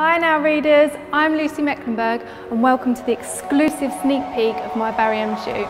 Hi now readers, I'm Lucy Mecklenburgh and welcome to the exclusive sneak peek of my Barry M shoot.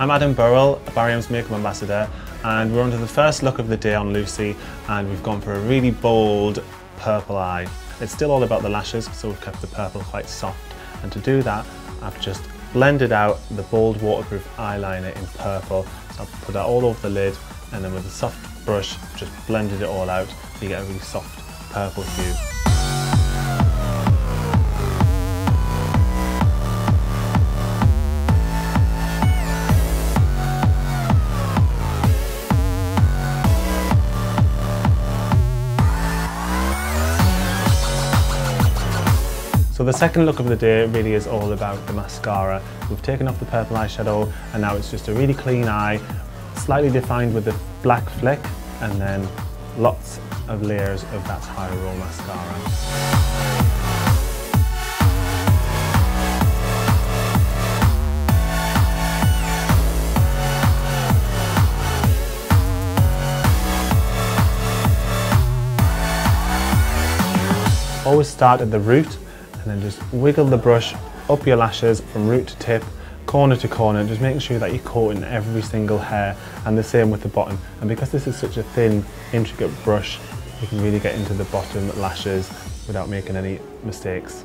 I'm Adam Burrell, Barry M's Makeup Ambassador, and we're on to the first look of the day on Lucy, and we've gone for a really bold purple eye. It's still all about the lashes, so we've kept the purple quite soft, and to do that, I've just blended out the bold waterproof eyeliner in purple. So I've put that all over the lid, and then with a soft brush, just blended it all out, so you get a really soft purple hue. So the second look of the day really is all about the mascara. We've taken off the purple eyeshadow and now it's just a really clean eye, slightly defined with the black flick and then lots of layers of that high roll mascara. Always start at the root and then just wiggle the brush up your lashes from root to tip, corner to corner, just making sure that you're coating every single hair and the same with the bottom. And because this is such a thin, intricate brush, you can really get into the bottom lashes without making any mistakes.